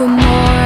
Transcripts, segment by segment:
But more.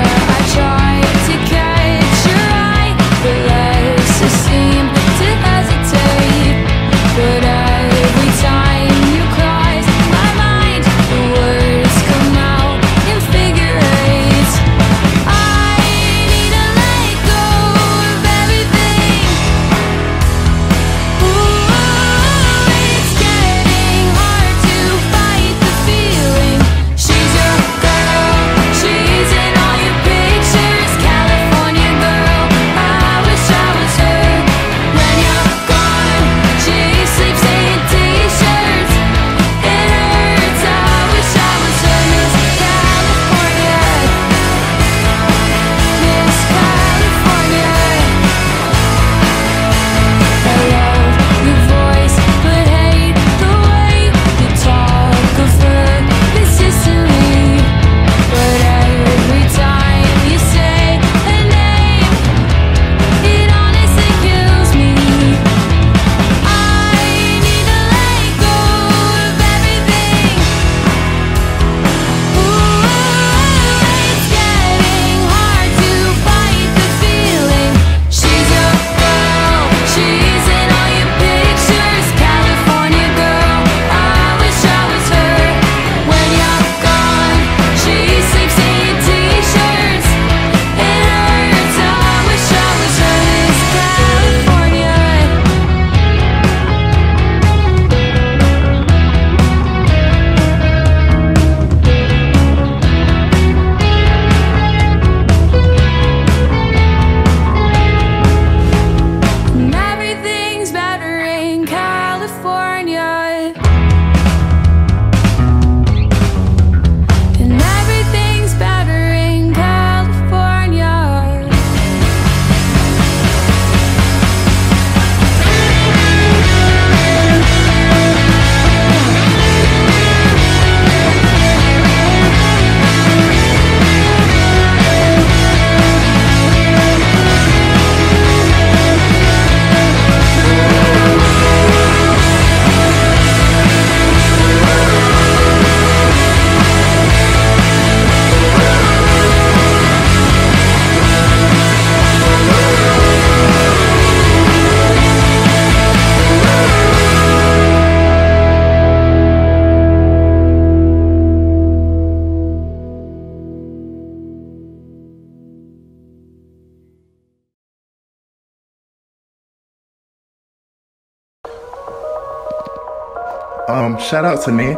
Um, shout out to me.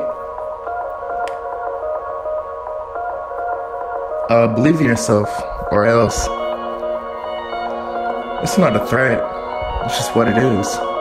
Uh, believe in yourself, or else. It's not a threat. It's just what it is.